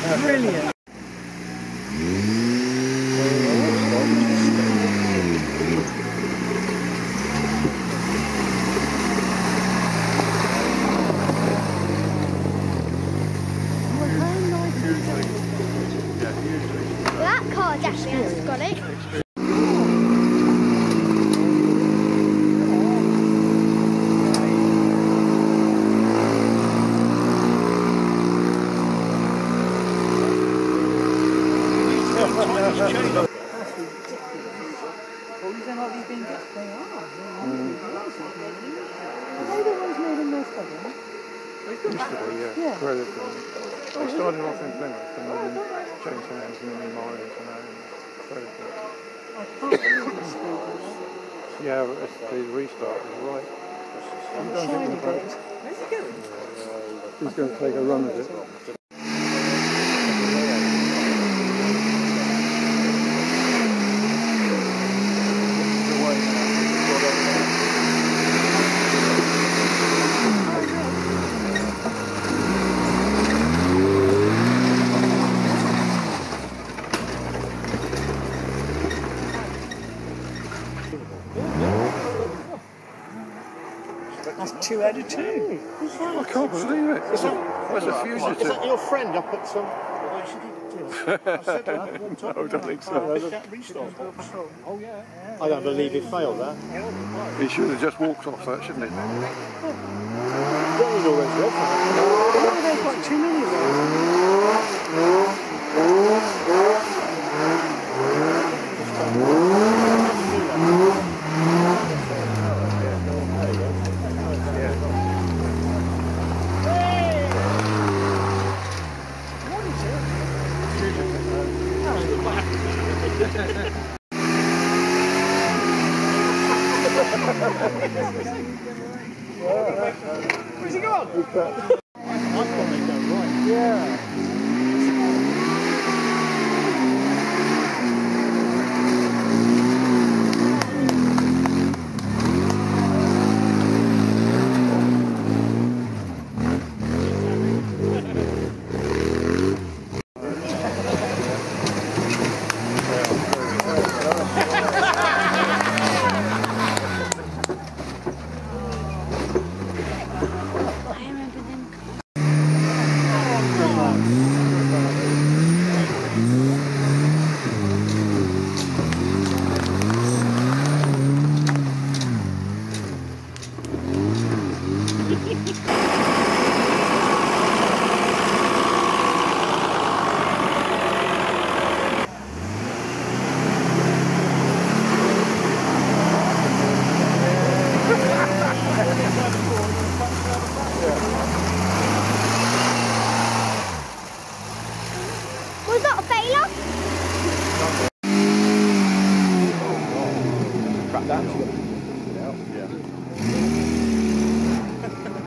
brilliant. That car definitely has got it. Used to be, yeah. They started off in Plymouth and then changed hands and then and now in I can't believe it's still there. Yeah, but it's the restart is right. I'm don't think shiny. Where's he going? He's going to take a run at it. That's two out of two. I can't believe it. That's a Is that your friend up at um, some? I said that. I walked No, I don't think so. and that restart oh, box. I don't believe he failed that. He should have just walked off that, shouldn't he? That was always red. Oh, they've got too many of those. Where's he gone? I've got to go right. Yeah.